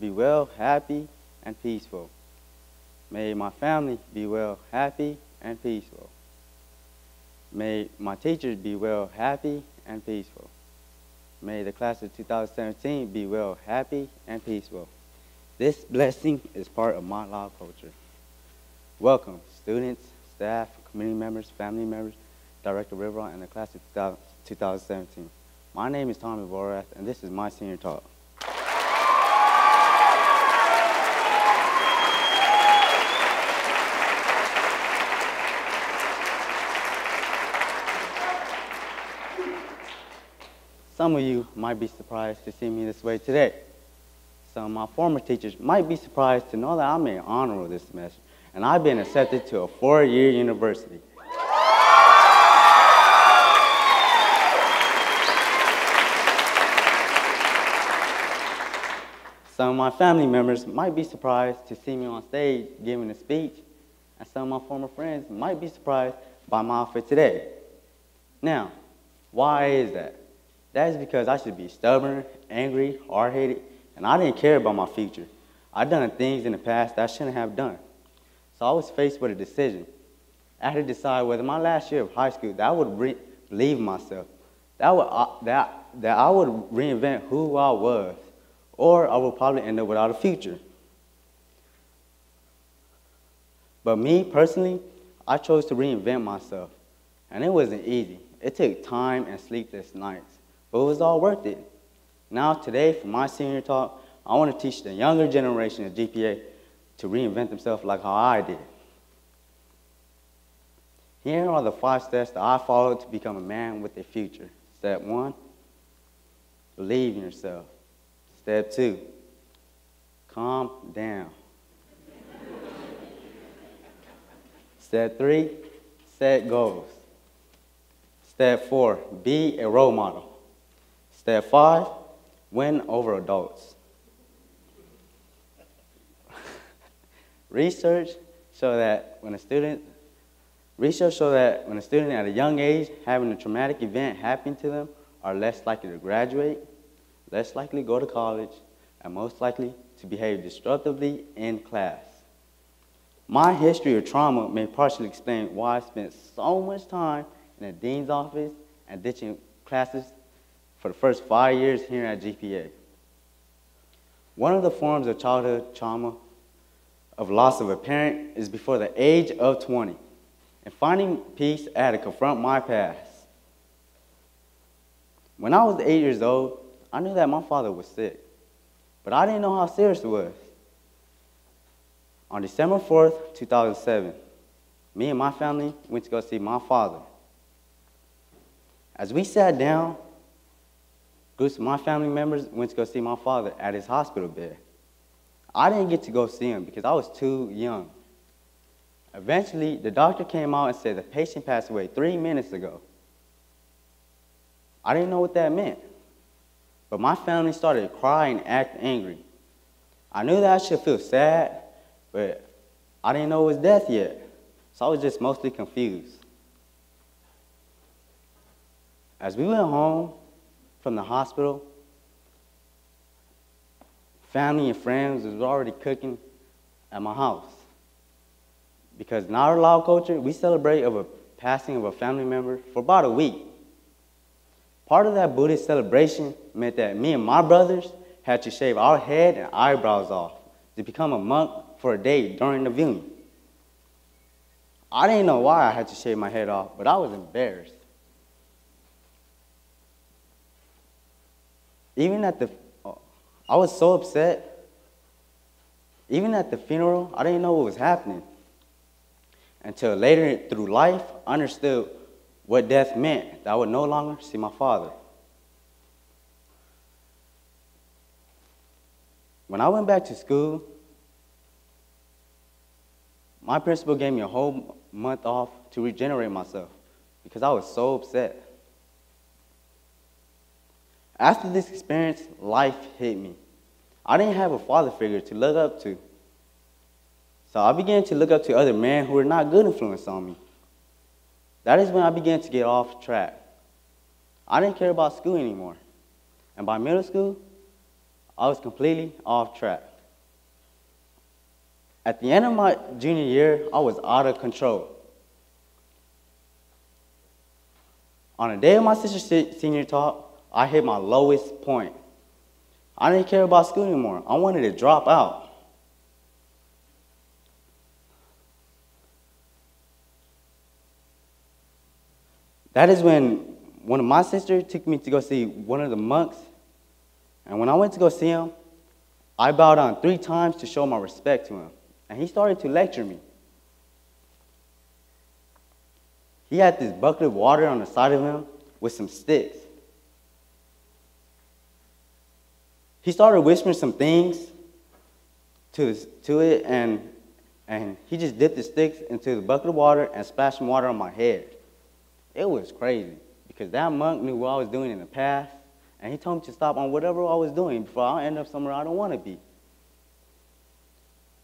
Be well, happy, and peaceful. May my family be well, happy, and peaceful. May my teachers be well, happy, and peaceful. May the class of 2017 be well, happy, and peaceful. This blessing is part of my Lao culture. Welcome, students, staff, community members, family members, Director Riveroll, and the class of 2017. My name is Tommy Vorath, and this is my senior talk. Some of you might be surprised to see me this way today. Some of my former teachers might be surprised to know that I'm an honor roll this semester, and I've been accepted to a four-year university. Some of my family members might be surprised to see me on stage giving a speech, and some of my former friends might be surprised by my outfit today. Now, why is that? That is because I should be stubborn, angry, hard-headed, and I didn't care about my future. I'd done things in the past that I shouldn't have done. So I was faced with a decision. I had to decide whether my last year of high school that I would re- believe myself, that, would, uh, that, that I would reinvent who I was, or I would probably end up without a future. But me personally, I chose to reinvent myself, and it wasn't easy. It took time and sleepless nights but it was all worth it. Now, today, for my senior talk, I want to teach the younger generation of GPA to reinvent themselves like how I did. Here are the five steps that I followed to become a man with a future. Step one, believe in yourself. Step two, calm down. Step three, set goals. Step four, be a role model. Step five, win over adults. research show that when a student research show that when a student at a young age having a traumatic event happen to them are less likely to graduate, less likely to go to college, and most likely to behave disruptively in class. My history of trauma may partially explain why I spent so much time in the dean's office and ditching classes for the first five years here at GPA. One of the forms of childhood trauma of loss of a parent is before the age of 20. And finding peace, I had to confront my past. When I was eight years old, I knew that my father was sick, but I didn't know how serious it was. On December 4th, 2007, me and my family went to go see my father. As we sat down, Of my family members went to go see my father at his hospital bed. I didn't get to go see him because I was too young. Eventually, the doctor came out and said the patient passed away three minutes ago. I didn't know what that meant. But my family started crying and act angry. I knew that I should feel sad, but I didn't know it was death yet. So I was just mostly confused. As we went home, from the hospital. Family and friends was already cooking at my house. Because in our Lao culture, we celebrate of a passing of a family member for about a week. Part of that Buddhist celebration meant that me and my brothers had to shave our head and eyebrows off to become a monk for a day during the viewing. I didn't know why I had to shave my head off, but I was embarrassed. Even at the, I was so upset. Even at the funeral, I didn't know what was happening. Until later through life, I understood what death meant, that I would no longer see my father. When I went back to school, my principal gave me a whole month off to regenerate myself because I was so upset. After this experience, life hit me. I didn't have a father figure to look up to. So I began to look up to other men who were not good influence on me. That is when I began to get off track. I didn't care about school anymore. And by middle school, I was completely off track. At the end of my junior year, I was out of control. On the day of my sister's senior talk, I hit my lowest point. I didn't care about school anymore. I wanted to drop out. That is when one of my sisters took me to go see one of the monks. And when I went to go see him, I bowed down three times to show my respect to him. And he started to lecture me. He had this bucket of water on the side of him with some sticks. He started whispering some things to, to it, and, and he just dipped the sticks into the bucket of water and splashed some water on my head. It was crazy because that monk knew what I was doing in the past, and he told me to stop on whatever I was doing before I end up somewhere I don't want to be.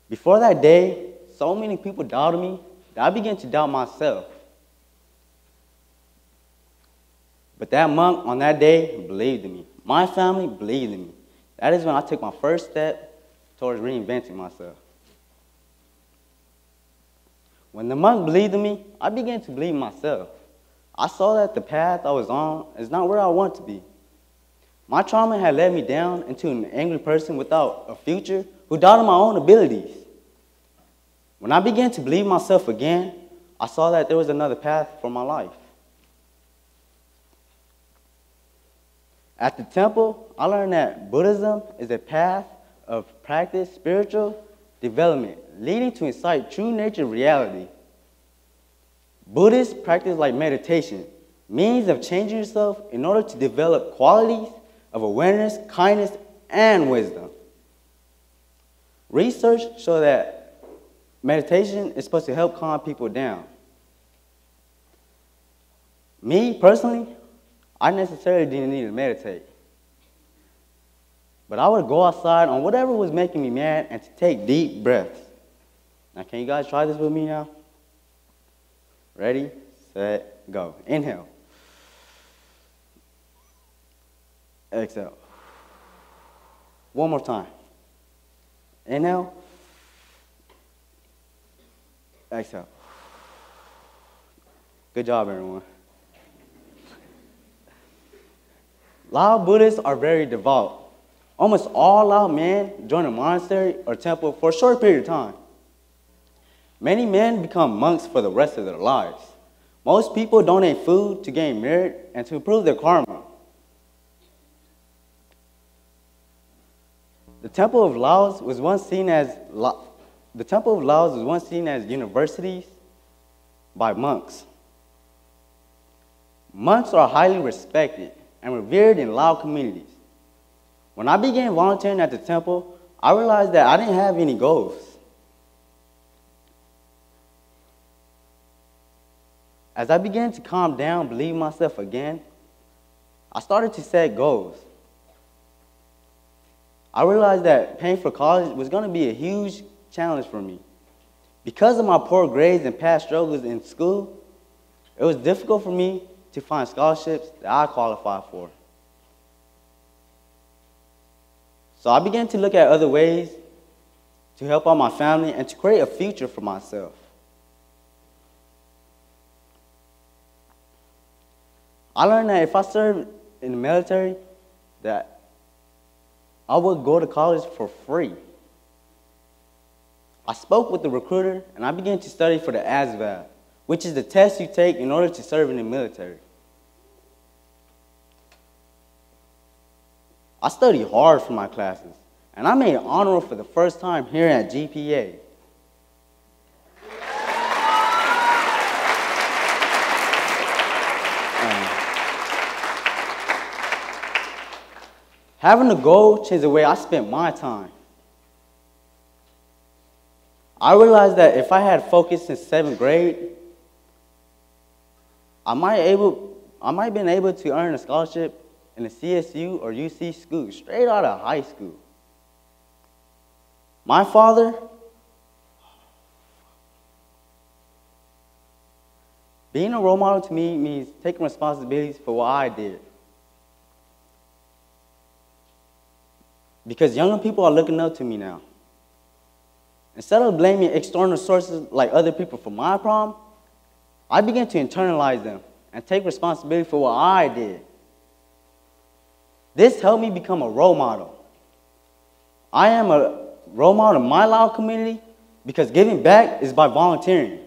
Before that day, so many people doubted me that I began to doubt myself. But that monk on that day believed in me. My family believed in me. That is when I took my first step towards reinventing myself. When the monk believed in me, I began to believe in myself. I saw that the path I was on is not where I want to be. My trauma had led me down into an angry person without a future who doubted my own abilities. When I began to believe myself again, I saw that there was another path for my life. At the temple, I learned that Buddhism is a path of practice, spiritual development, leading to insight true nature reality. Buddhist practice like meditation, means of changing yourself in order to develop qualities of awareness, kindness, and wisdom. Research shows that meditation is supposed to help calm people down. Me personally, I necessarily didn't need to meditate. But I would go outside on whatever was making me mad and to take deep breaths. Now, can you guys try this with me now? Ready, set, go. Inhale. Exhale. One more time. Inhale. Exhale. Good job, everyone. Lao Buddhists are very devout. Almost all Lao men join a monastery or temple for a short period of time. Many men become monks for the rest of their lives. Most people donate food to gain merit and to improve their karma. The Temple of Laos was once seen as the Temple of Laos was once seen as universities by monks. Monks are highly respected and revered in Lao communities. When I began volunteering at the temple, I realized that I didn't have any goals. As I began to calm down, believe myself again, I started to set goals. I realized that paying for college was going to be a huge challenge for me. Because of my poor grades and past struggles in school, it was difficult for me to find scholarships that I qualify for. So I began to look at other ways to help out my family and to create a future for myself. I learned that if I served in the military, that I would go to college for free. I spoke with the recruiter and I began to study for the ASVAB, which is the test you take in order to serve in the military. I studied hard for my classes, and I made honor roll for the first time here at GPA. Having a goal changed the way I spent my time. I realized that if I had focused in seventh grade, I might able I might have been able to earn a scholarship in a CSU or UC school, straight out of high school. My father, being a role model to me means taking responsibilities for what I did. because younger people are looking up to me now. Instead of blaming external sources like other people for my problem, I began to internalize them and take responsibility for what I did. This helped me become a role model. I am a role model in my Lao community because giving back is by volunteering.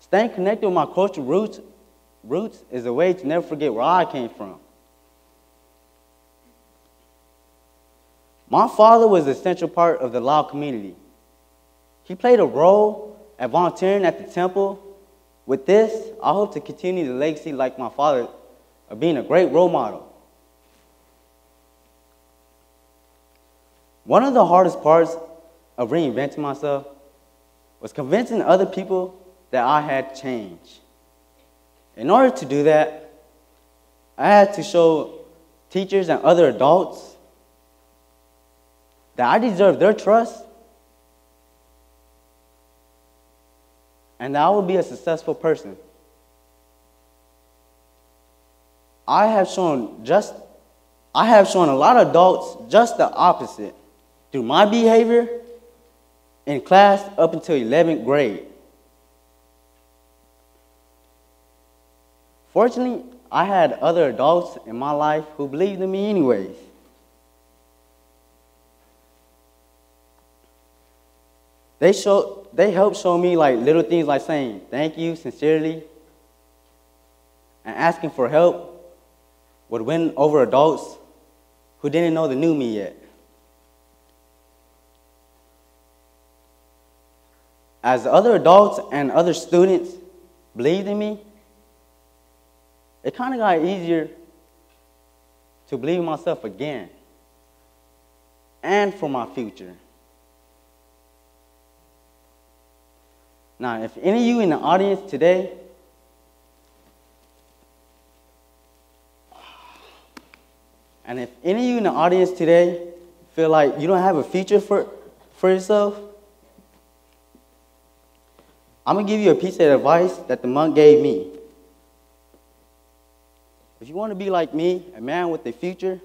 Staying connected with my cultural roots, roots is a way to never forget where I came from. My father was an essential part of the Lao community. He played a role at volunteering at the temple. With this, I hope to continue the legacy like my father of being a great role model. One of the hardest parts of reinventing myself was convincing other people that I had changed. In order to do that, I had to show teachers and other adults that I deserve their trust and that I will be a successful person. I have shown just I have shown a lot of adults just the opposite through my behavior in class up until 11th grade. Fortunately, I had other adults in my life who believed in me anyways. They show they help show me like little things like saying thank you sincerely and asking for help would win over adults who didn't know the new me yet. As other adults and other students believed in me, it kind of got easier to believe in myself again and for my future. Now, if any of you in the audience today and if any of you in the audience today feel like you don't have a future for, for yourself, I'm going to give you a piece of advice that the monk gave me. If you want to be like me, a man with a future,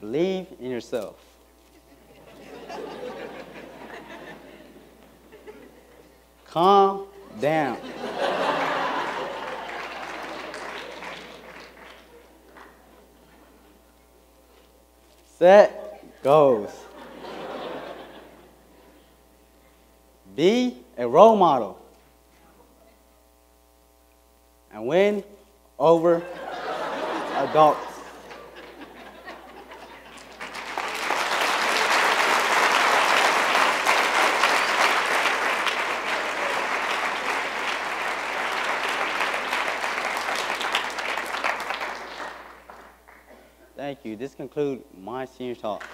believe in yourself. Calm down. Set goes. Be a role model. And win over adults. Thank you. This concludes my senior talk.